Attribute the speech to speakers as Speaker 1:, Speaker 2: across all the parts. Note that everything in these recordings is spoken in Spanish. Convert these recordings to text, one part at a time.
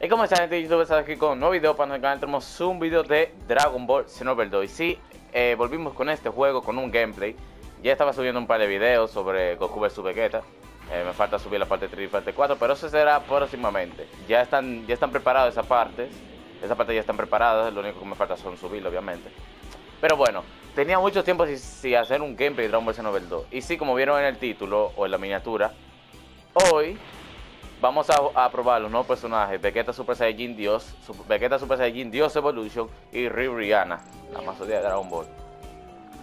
Speaker 1: Y como esa gente de YouTube está aquí con un nuevo video para el canal, tenemos un video de Dragon Ball Xenoverse 2 Y sí, eh, volvimos con este juego, con un gameplay. Ya estaba subiendo un par de videos sobre Goku vs Vegeta. Eh, Me falta subir la parte 3 y parte 4, pero eso será próximamente. Ya están, ya están preparados esa parte Esa parte ya están preparadas, lo único que me falta son subirlo obviamente. Pero bueno, tenía mucho tiempo sin, hacer un gameplay de Dragon Ball Xenoverse 2 Y sí, como vieron en el título o en la miniatura Hoy vamos a, probar los nuevos personajes Vegeta Super Saiyajin Dios, Vegeta Super Saiyajin Dios Evolution y Ribriana, la más de Dragon Ball.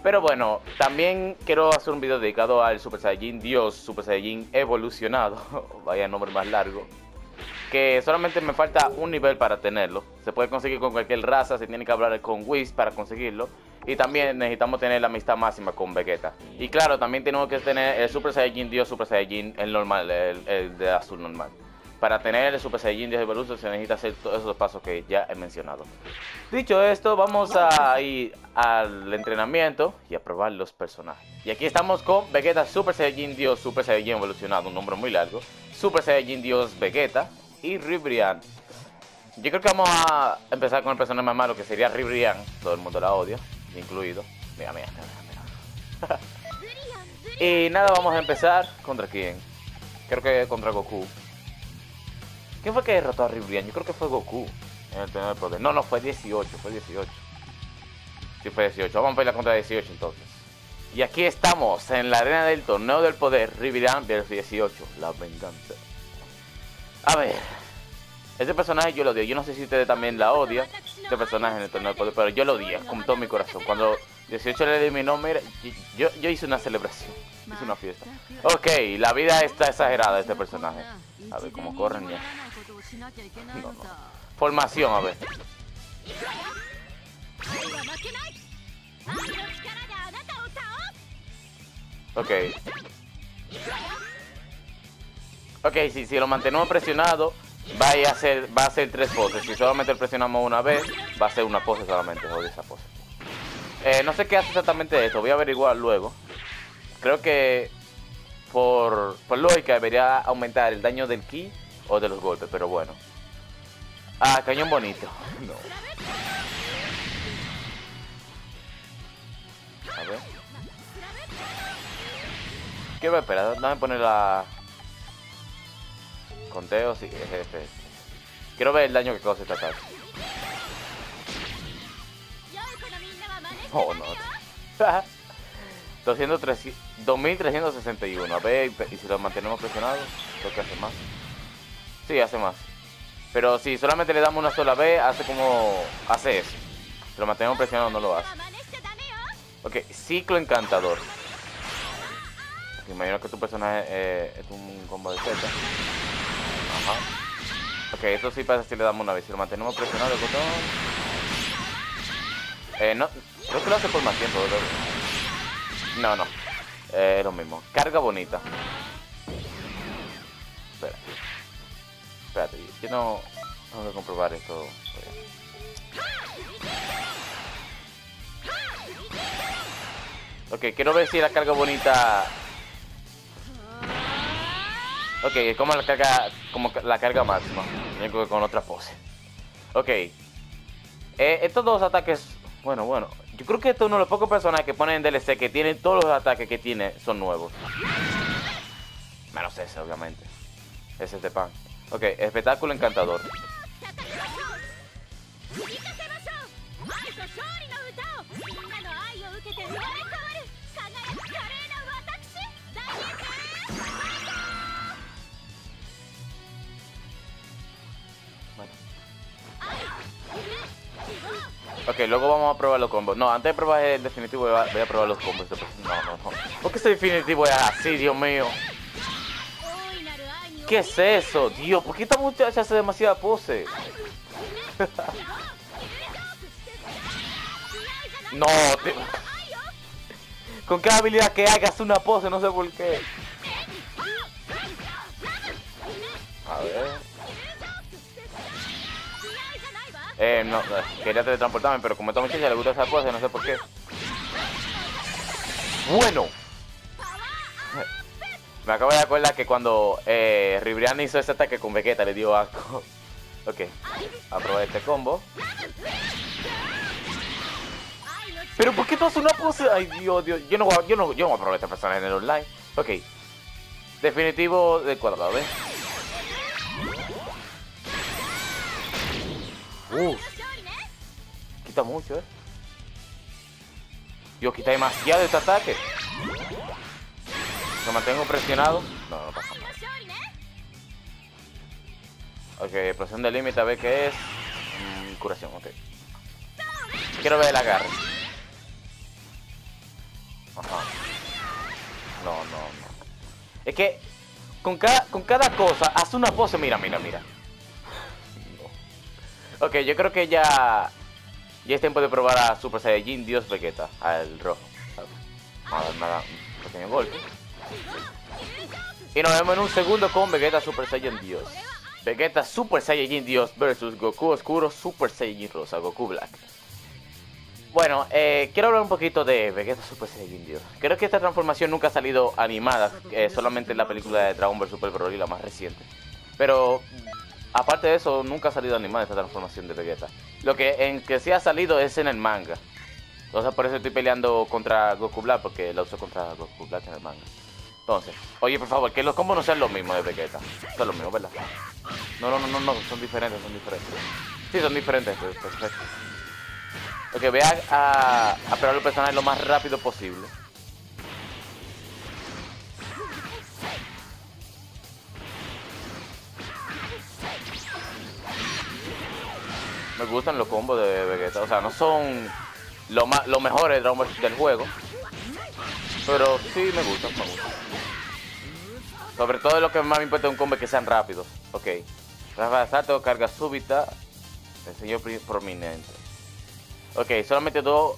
Speaker 1: Pero bueno, también quiero hacer un video dedicado al Super Saiyajin Dios, Super Saiyajin evolucionado, vaya nombre más largo, que solamente me falta un nivel para tenerlo. Se puede conseguir con cualquier raza, se tiene que hablar con Whis para conseguirlo. Y también necesitamos tener la amistad máxima con Vegeta. Y claro, también tenemos que tener el Super Saiyajin Dios, Super Saiyajin, el normal, el, de azul normal. Para tener el Super Saiyajin Dios Evolution se necesita hacer todos esos pasos que ya he mencionado. Dicho esto, vamos a ir al entrenamiento y a probar los personajes. Y aquí estamos con Vegeta Super Saiyajin Dios, Super Saiyajin Evolucionado, un nombre muy largo. Super Saiyajin Dios Vegeta y Ribrian. Yo creo que vamos a empezar con el personaje más malo que sería Ribrian. Todo el mundo la odia incluido. Mira, mira, mira, y nada, vamos a empezar. ¿Contra quién? Creo que contra Goku. ¿Quién fue que derrotó a Ribrian? Yo creo que fue Goku en el del poder. No, no, fue 18, fue 18. Sí, fue 18. Vamos a pelear contra 18 entonces. Y aquí estamos, en la arena del torneo del poder, Ribrian del 18, la venganza. A ver, este personaje yo lo odio. Yo no sé si ustedes también la odian. Este personaje en el torneo de poder. Pero yo lo odio con todo mi corazón. Cuando 18 le eliminó, mira, yo, yo hice una celebración. Hice una fiesta. Ok, la vida está exagerada este personaje. A ver cómo corren ya. Formación, a ver. Ok. Ok, si, si lo mantenemos presionado, va a hacer, va a hacer tres poses. Si solamente presionamos una vez, va a ser una pose solamente, joder, esa pose. Eh, no sé qué hace exactamente esto, voy a averiguar luego. Creo que por, por lógica debería aumentar el daño del ki o de los golpes, pero bueno. Ah, cañón bonito. No. A ver. ¿Qué va a esperar? Dame poner la, Conteo, sí, es este. Quiero ver el daño que causa esta ataque. Oh, no. 2361. A ver, y si lo mantenemos presionado, creo que hace más. Sí, hace más. Pero si solamente le damos una sola vez, hace como... Hace eso. Si lo mantenemos presionado, no lo hace. Ok, ciclo encantador. Imagino que tu personaje eh, es un combo de Z. Ok, esto sí pasa si le damos una vez. Si lo mantenemos presionado el botón. Eh, no. Creo que lo hace por más tiempo, No, no. Eh, es lo mismo. Carga bonita. Espera. Espérate, yo no. Tengo que comprobar esto. Ok, quiero ver si la carga bonita Ok, es como la carga, como la carga máxima. Con otra pose. Ok. Eh, estos dos ataques, bueno, bueno. Yo creo que estos uno de los pocos personajes que ponen en DLC que tienen todos los ataques que tiene son nuevos. Menos ese, obviamente. Ese es de pan. Ok, espectáculo encantador. Ok, luego vamos a probar los combos. No, antes de probar el definitivo voy a, probar los combos. No, no, no. ¿Por qué este definitivo es así, Dios mío? ¿Qué es eso? Dios, ¿por qué esta muchacha hace demasiada pose? no, ¿Con qué habilidad que hagas una pose? No sé por qué. A ver. Eh, no, quería teletransportarme, pero como esta muchacha le gusta esa pose, no sé por qué. Bueno. Me acabo de acordar que cuando eh, Ribrian hizo ese ataque con Vegeta le dio asco. Ok, aprobar este combo. Pero ¿por qué tú haces una pose? Ay, Dios, Dios. Yo no voy a, yo no, yo no voy probar este personaje en el online. Ok. Definitivo de cuadrado, ¿ves? Uh. Quita mucho, ¿eh? Dios, quita demasiado este ataque. Me mantengo presionado. No, no pasa nada. Ok, explosión de límite, a ver qué es. Mm, curación, ok. Quiero ver el agarre. No, no, no. Es que con cada, con cada cosa hace una pose. Mira, mira, mira. Ok, yo creo que ya. Ya es tiempo de probar a Super Saiyajin Dios Vegeta, al rojo. Nada, nada, un pequeño golpe. Y nos vemos en un segundo con Vegeta Super Saiyan Dios. Vegeta Super Saiyajin Dios versus Goku Oscuro Super Saiyajin Rosa, Goku Black. Bueno, eh, quiero hablar un poquito de Vegeta Super Saiyajin Dios. Creo que esta transformación nunca ha salido animada, eh, solamente en la película de Dragon Ball Super Broly, la más reciente. Pero aparte de eso, nunca ha salido animada esta transformación de Vegeta. Lo que en que sí ha salido es en el manga. Entonces por eso estoy peleando contra Goku Black, porque la uso contra Goku Black en el manga. Entonces, oye, por favor, que los combos no sean los mismos de Vegeta. Son los mismos, ¿verdad? No, no, no, no, no, son diferentes, son diferentes. Sí, son diferentes, pues, perfecto. Ok, voy a, a, los personajes lo más rápido posible. Me gustan los combos de Vegeta, o sea, no son lo los mejores del juego, pero sí me gustan, me gustan. Sobre todo lo que más me importa es un combo que sean rápidos. Ok. Rafa de salto, carga súbita. Enseño prominente. Ok, solamente dos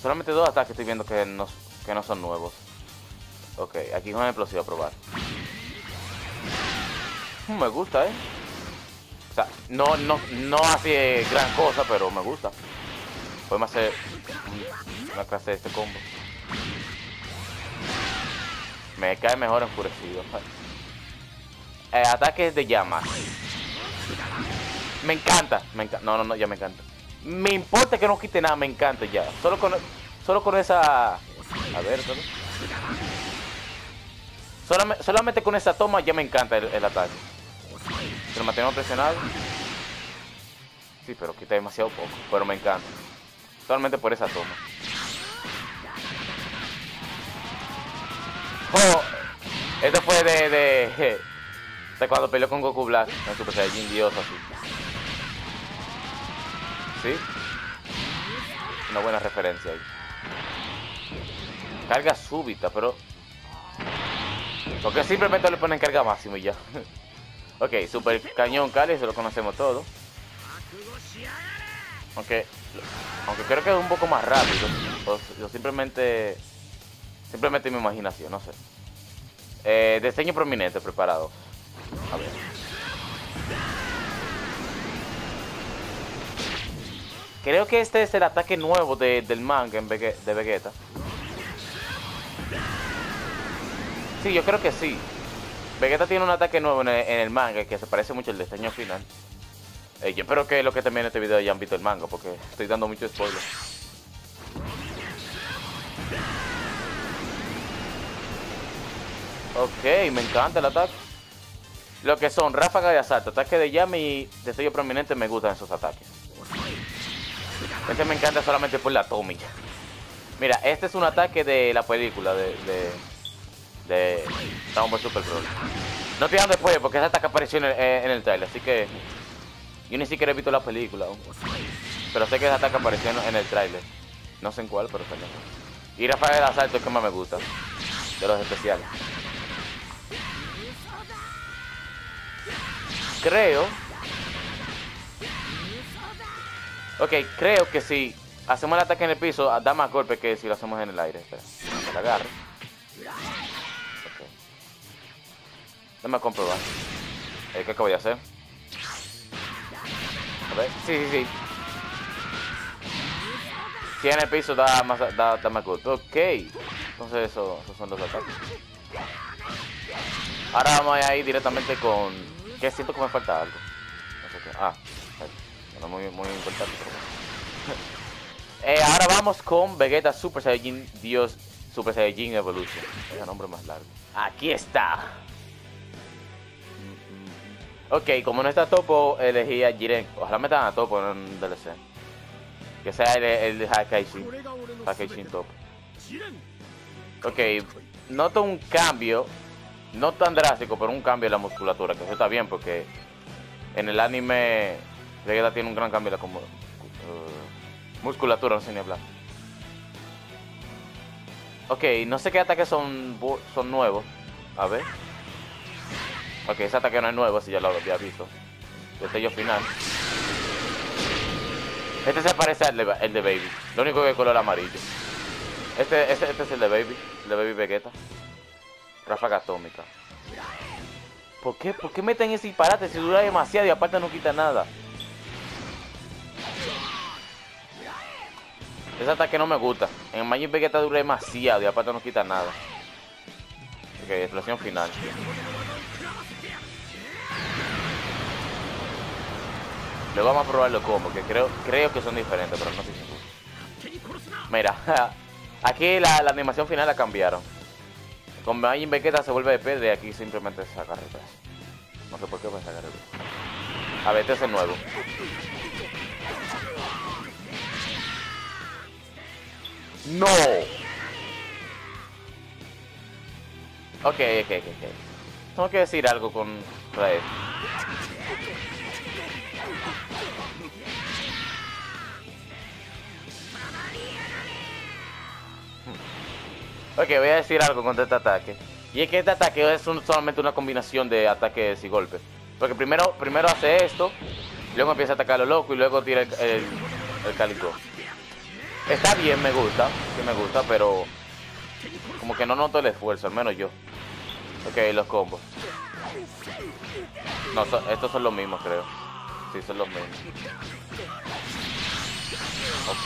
Speaker 1: solamente dos ataques estoy viendo que no, que no son nuevos. Ok, aquí no me explosivo a probar. Hmm, me gusta, eh. O sea, no, no, no hace gran cosa, pero me gusta. Podemos hacer una clase de este combo. Me cae mejor enfurecido. Eh, ataques de llamas. Me encanta. Me encanta. No, no, no, ya me encanta. Me importa que no quite nada, me encanta ya. Solo con, solo con esa... A ver, Solamente, solamente con esa toma ya me encanta el, ataque. Si lo mantengo presionado. Sí, pero quita demasiado poco. Pero me encanta. Solamente por esa toma. Oh, esto fue de, de, cuando peleó con Goku Black en Super Saiyajin Dios así. ¿Sí? Una buena referencia ahí. Carga súbita, pero... Porque simplemente le ponen carga máximo y ya. ok, Super Cañón Cali, eso lo conocemos todo. Aunque, aunque creo que es un poco más rápido. O, simplemente... Simplemente mi imaginación, no sé. Eh, diseño prominente, preparado. A ver. Creo que este es el ataque nuevo del manga en de Vegeta. Sí, yo creo que sí. Vegeta tiene un ataque nuevo en el, manga que se parece mucho al diseño final. Eh, yo espero que los que terminen este video hayan visto el manga porque estoy dando mucho spoiler. Ok, me encanta el ataque. Lo que son ráfaga de asalto, ataque de llama y destello prominente me gustan esos ataques. Este me encanta solamente por la atómica. Mira, este es un ataque de la película de, de Dragon Ball Super Broly. No te después porque ese ataque apareció en el, en el trailer, así que yo ni siquiera he visto la película Pero sé que ese ataque apareció en, el trailer. No sé en cuál, pero salió. Y de asalto es que más me gusta. De los especiales. creo... Ok, creo que si hacemos el ataque en el piso, da más golpe que si lo hacemos en el aire. Espera, me la agarro. Déjame comprobar. ¿Qué acabo de hacer? A ver, sí, sí, sí. Si en el piso da más, da, da más. Ok. Entonces eso, esos son los ataques. Ahora vamos a ir directamente con que siento que me falta algo. Ah, no muy, muy importante. eh, ahora vamos con Vegeta Super Saiyajin Dios Super Saiyajin Evolution. Es el nombre más largo. Aquí está. Ok, como no está Topo, elegí a Jiren. Ojalá metan a Topo en un DLC. Que sea el, el Hakaishin. Hakaishin Topo. Ok, noto un cambio. No tan drástico, pero un cambio en la musculatura. Que eso está bien porque en el anime Vegeta tiene un gran cambio en la uh, musculatura, no sé ni hablar. Ok, no sé qué ataques son, son nuevos. A ver. Ok, ese ataque no es nuevo, si ya lo había visto. Destello final. Este se parece al de, el de Baby. Lo único que es color amarillo. Este, este, este es el de Baby. El de Baby Vegeta. Ráfaga atómica. ¿Por qué? ¿Por qué meten ese disparate si dura demasiado y aparte no quita nada? Ese ataque no me gusta. En Majin Vegeta dura demasiado y aparte no quita nada. Ok, explosión final. Luego vamos a probar los combos, que creo, creo que son diferentes, pero no estoy seguro. Mira, aquí la, animación final la cambiaron. Con Majin Vegeta se vuelve de pedra y aquí simplemente se saca retraso. No sé por qué, a sacar retraso. A ver, este es el nuevo. ¡No! Ok, ok, ok, ok. Tengo que decir algo con Red. Ok, voy a decir algo contra este ataque. Y es que este ataque es solamente una combinación de ataques y golpes. Porque primero, primero hace esto, luego empieza a atacar a lo loco y luego tira el, el, cálico. Está bien, me gusta, sí me gusta, pero como que no noto el esfuerzo, al menos yo. Ok, los combos. No, estos son los mismos, creo. Sí, son los mismos.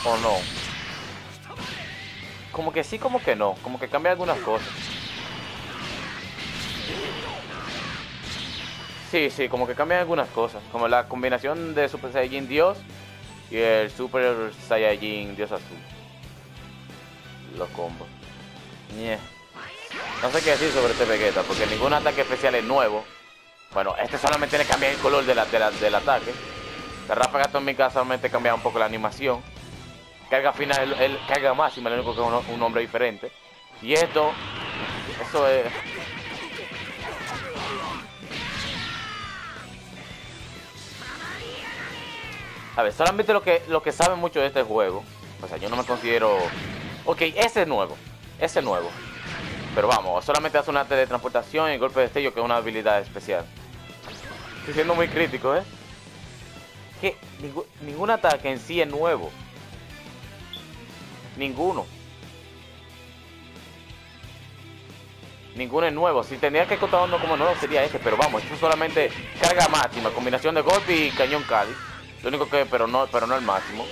Speaker 1: o no. Como que sí, como que no. Como que cambia algunas cosas. Sí, sí, como que cambian algunas cosas. Como la combinación de Super Saiyajin Dios y el Super Saiyajin Dios Azul. Los combos. No sé qué decir sobre este Vegeta, porque ningún ataque especial es nuevo. Bueno, este solamente le cambia el color de la, del ataque. La ráfaga atómica solamente cambia un poco la animación carga final, el, carga máxima, lo único que es un, hombre diferente. Y esto, eso es... A ver, solamente lo que, lo que saben mucho de este juego, o sea, yo no me considero... Ok, ese es nuevo, ese es nuevo. Pero vamos, solamente hace una teletransportación y golpe de destello que es una habilidad especial. Estoy siendo muy crítico, ¿eh? Que ningún ataque en sí es nuevo. Ninguno. Ninguno es nuevo. Si tenía que contar uno como nuevo sería este, pero vamos, esto es solamente carga máxima, combinación de golpe y cañón cali. Lo único que, pero no, pero no el máximo.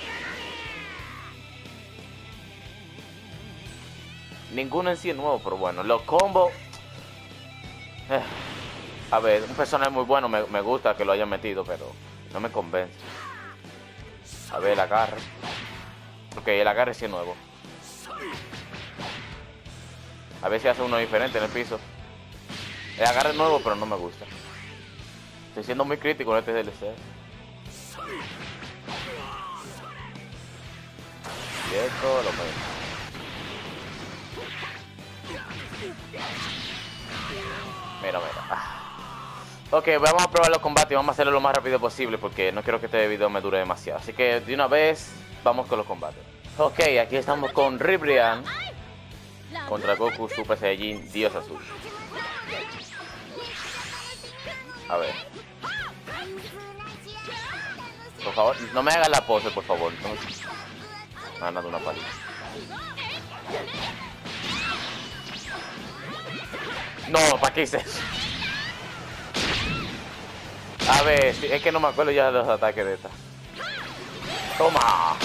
Speaker 1: Ninguno en sí es nuevo, pero bueno, los combos. Eh, a ver, un personaje muy bueno, me, me gusta que lo hayan metido, pero no me convence. A ver, la agarre. Ok, el agarre sí es nuevo. A si hace uno diferente en el piso. El agarre es nuevo, pero no me gusta. Estoy siendo muy crítico en este DLC. Y esto lo mismo. Mira, mira. Ah. Ok, vamos a probar los combates vamos a hacerlo lo más rápido posible porque no quiero que este video me dure demasiado. Así que de una vez vamos con los combates. Ok, aquí estamos con Ribrian contra Goku Super Saiyajin Dios Azul. A ver. Por favor, no me hagas la pose, por favor. Me han dado una paliza. No, ¿para qué hice? A ver, es que no me acuerdo ya de los ataques de esta. ¡Toma!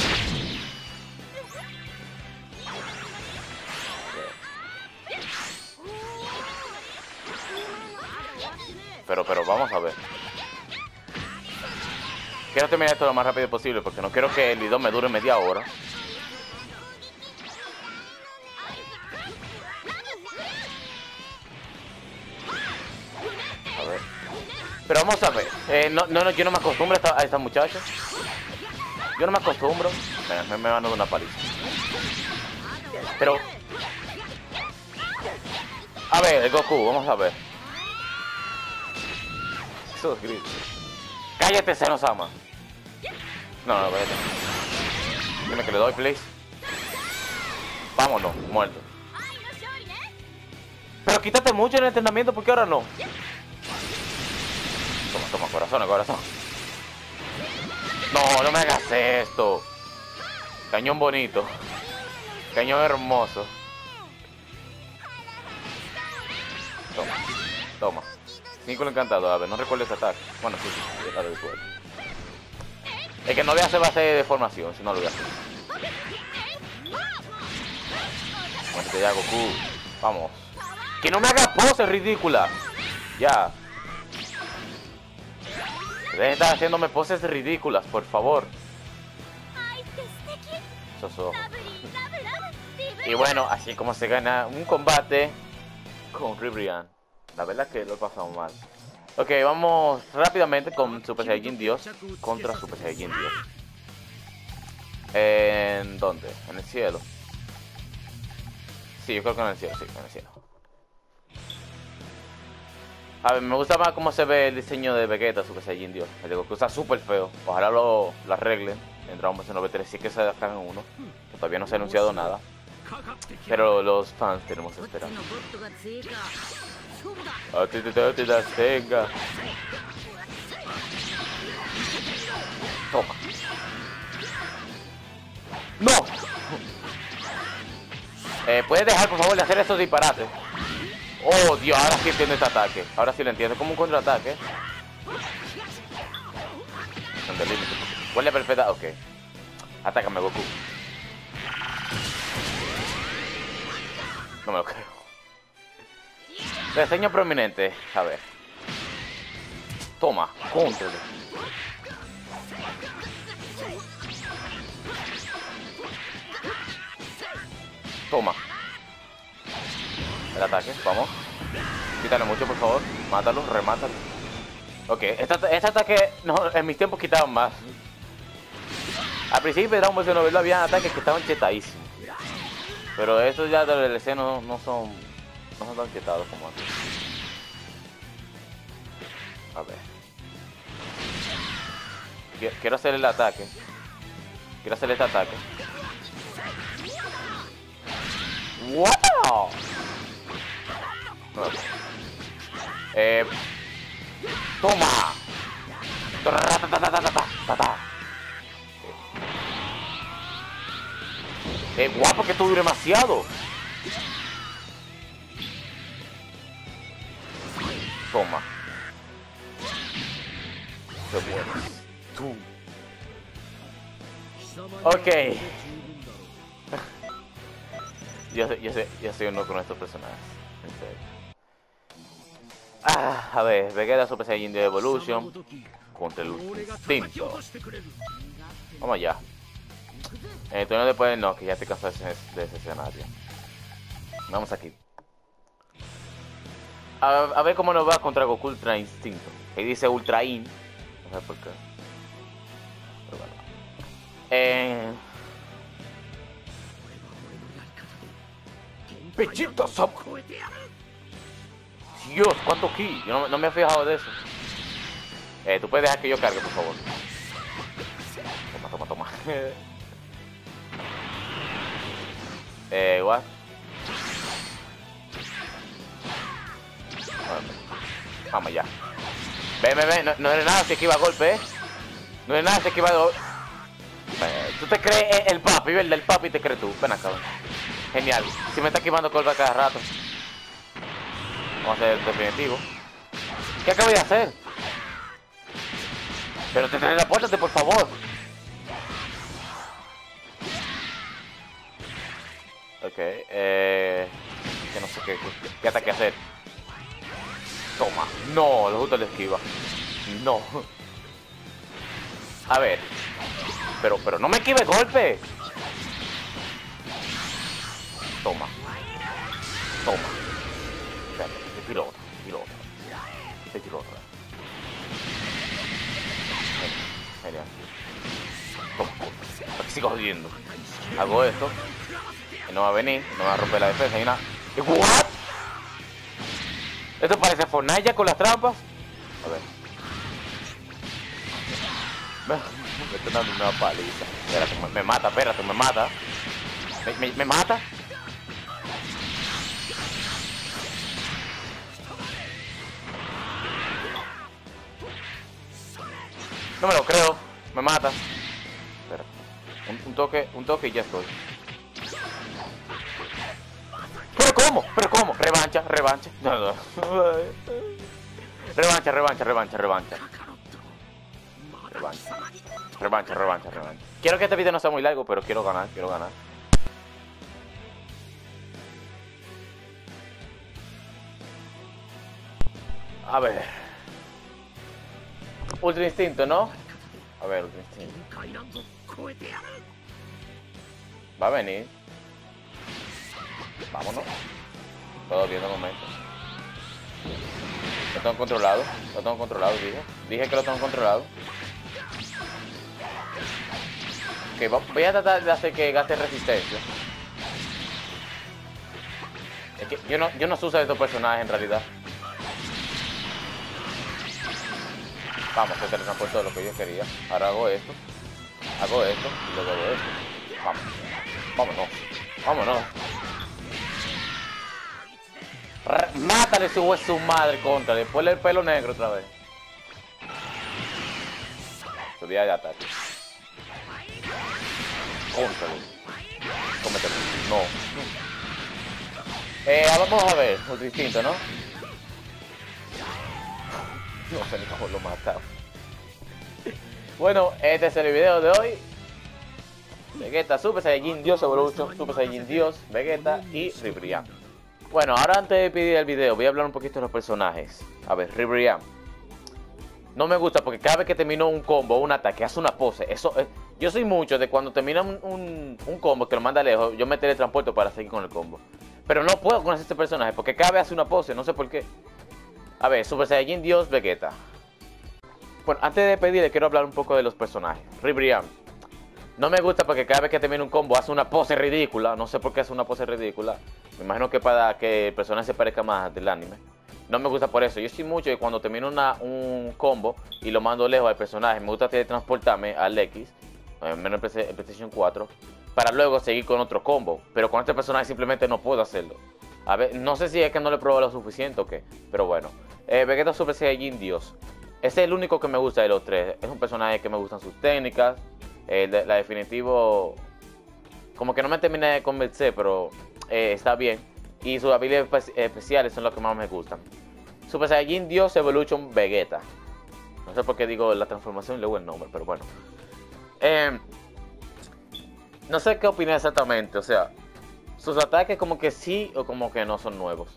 Speaker 1: Pero, pero, vamos a ver. Quiero terminar esto lo más rápido posible porque no quiero que el video me dure media hora. A ver. Pero vamos a ver. Eh, no, no, yo no me acostumbro a esta, a muchacha. Yo no me acostumbro. Me, me van a dar una paliza. Pero... A ver, Goku, vamos a ver. Esos gritos. Cállate, Senosama. No, no, cállate. Dime que le doy, please. Vámonos, muerto. Pero quítate mucho en el entrenamiento porque ahora no. Toma, toma, corazón, corazón. No, no me hagas esto. Cañón bonito. Cañón hermoso. Toma, toma. Nico encantado, a ver, no recuerdo ese ataque. Bueno, sí, sí, está de suelo. Es que no voy a hacer base de formación, si no lo voy a hacer. Muerte ya, Goku. Vamos. Que no me hagas poses ridículas. Ya. Dejen de estar haciéndome poses ridículas, por favor. Esos. Y bueno, así como se gana un combate con Ribrian. La verdad que lo he pasado mal. Ok, vamos rápidamente con Super Saiyajin Dios contra Super Saiyajin Dios. ¿En dónde? En el cielo. Sí, yo creo que en el cielo, sí, en el cielo. A ver, me gusta más cómo se ve el diseño de Vegeta Super Saiyajin Dios. El de Goku está súper feo. Ojalá lo, lo arreglen en Dragon Ball Z si es que se sacan uno. Que todavía no se ha anunciado nada. Pero los fans tenemos esperanza. A ti te das tenga. Toma. ¡No! Eh, ¿Puedes dejar por favor de hacer estos disparates? Oh, Dios, ahora sí entiendo este ataque. Ahora sí lo entiendo. como un contraataque. Huele perfecta. Ok. Atácame, Goku. No me lo creo. Diseño prominente. A ver. Toma, contra. Toma. El ataque, vamos. Quítale mucho, por favor. Mátalo, remátalo. Ok, este, este ataque en mis tiempos quitaban más. Al principio era un Ball Z había ataques que estaban chetadísimos. Pero estos ya de DLC no, no son no son tan quietados como antes. A ver. Quiero hacer el ataque. Quiero hacer este ataque. ¡Wow! Eh, ¡Toma! ¡Eh, guapo que esto dure demasiado! Ok. yo, yo, sé, yo soy uno con estos personajes. En serio. Ah, a ver, Vegeta Super Saiyan de Evolution contra el instinto. Vamos allá. Eh, tú no después no, que ya te cansas de ese, escenario. Vamos aquí. A, ver cómo nos va contra Goku Ultra Instinto. Ahí dice Ultra In. No sé por qué. Eh... Vegeta Dios, cuánto ki. Yo no, me he fijado de eso. Eh, tú puedes dejar que yo cargue, por favor. Toma, toma, toma. eh, what? Vamos ya. Ven, ven, ven. No, no eres nada si esquiva golpe, ¿eh? No eres nada si esquiva golpe. Tú te crees el papi, ¿verdad? El papi te crees tú. Ven acá. Genial. Si me está esquivando golpe cada rato. Vamos a hacer el definitivo. ¿Qué acabo de hacer? Pero te puerta, por favor. Ok, eh... Que no sé qué, qué ataque hacer. Toma. No, lo justo le esquiva. No. A ver. Pero, pero no me esquive golpe. Toma. Toma. Espérate, te tiro otra, te tiro otra. Te tiro otra. Genial. Toma, para que siga jodiendo. Hago esto. Y no va a venir, no va a romper la defensa y nada. ¿What? Esto parece Fortnite con las trampas. A ver. Me, me está dando una paliza. Espérate, me, mata, espérate, me mata. Me mata. No me lo creo. Me mata. Espera. Un, un toque, un toque y ya estoy. ¿Pero cómo? ¿Pero cómo? Revancha, revancha. No, no. Revancha, revancha, revancha, revancha. Revancha. Revancha, revancha, revancha. Quiero que este video no sea muy largo, pero quiero ganar, quiero ganar. A ver. Ultra instinto, ¿no? A ver, ultra instinto. Va a venir. Vámonos. Todo bien de momento. Lo tengo controlado. Lo tengo controlado, dije. Dije que lo tengo controlado. Voy a tratar de hacer que gaste resistencia. Es que yo no, yo no estos personajes en realidad. Vamos, se teletransportó lo que yo quería. Ahora hago esto. Hago esto y luego hago esto. Vamos. Vámonos. Vámonos. Re- Mátale su su madre contra. Después el pelo negro otra vez. Su día de ataque. Contrale. Cómetelo. No. Eh, vamos a ver. Otro instinto, ¿no? No sé ni cómo lo mataba. Bueno, este es el video de hoy. Vegeta, Super Saiyajin Dios Evolution, Super Saiyajin Dios, Vegeta y Ribrian. Bueno, ahora antes de pedir el video, voy a hablar un poquito de los personajes. A ver, Ribrian. No me gusta porque cada vez que termino un combo, un ataque, hace una pose. Eso, es- yo soy mucho de cuando termina un, un- combo que lo manda lejos, yo me teletransporto para seguir con el combo. Pero no puedo con este personaje porque cada vez hace una pose, no sé por qué. A ver, Super Saiyajin Dios Vegeta. Bueno, antes de pedirle quiero hablar un poco de los personajes. Ribrian. No me gusta porque cada vez que termina un combo hace una pose ridícula. No sé por qué hace una pose ridícula. Me imagino que para que el personaje se parezca más del anime. No me gusta por eso. Yo soy mucho de cuando termino un combo y lo mando lejos al personaje. Me gusta teletransportarme al X, eh, menos en PlayStation 4, para luego seguir con otro combo. Pero con este personaje simplemente no puedo hacerlo. A ver, no sé si es que no le he probado lo suficiente o qué. Pero bueno. Eh, Vegeta Super Saiyajin Dios. Ese es el único que me gusta de los tres. Es un personaje que me gustan sus técnicas. Eh, de- la definitivo. Como que no me terminé de convencer, pero eh, está bien. Y sus habilidades espe- especiales son los que más me gustan. Super Saiyajin Dios Evolution Vegeta. No sé por qué digo la transformación y luego el nombre, pero bueno. Eh, no sé qué opiné exactamente. O sea, sus ataques como que sí o como que no son nuevos.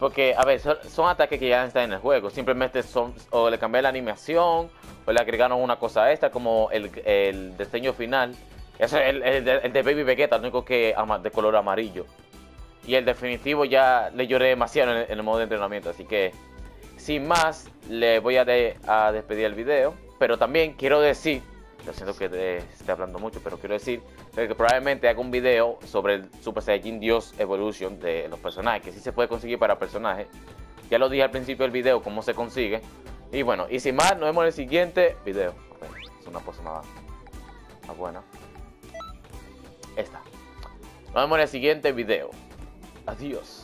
Speaker 1: Porque, a ver, son, ataques que ya están en el juego. Simplemente son, o le cambié la animación, o le agregaron una cosa extra, como el, el diseño final. Eso es el, el de Baby Vegeta, el único que ama- de color amarillo. Y el definitivo ya le lloré demasiado en el, modo de entrenamiento. Así que, sin más, le voy a, de- a despedir el video. Pero también quiero decir, lo siento que te esté hablando mucho, pero quiero decir que probablemente haga un video sobre el Super Saiyajin Dios Evolution de los personajes, que sí se puede conseguir para personajes. Ya lo dije al principio del video, cómo se consigue. Y bueno, y sin más, nos vemos en el siguiente video. Es una pose más, más buena. Esta. Nos vemos en el siguiente video. Adiós.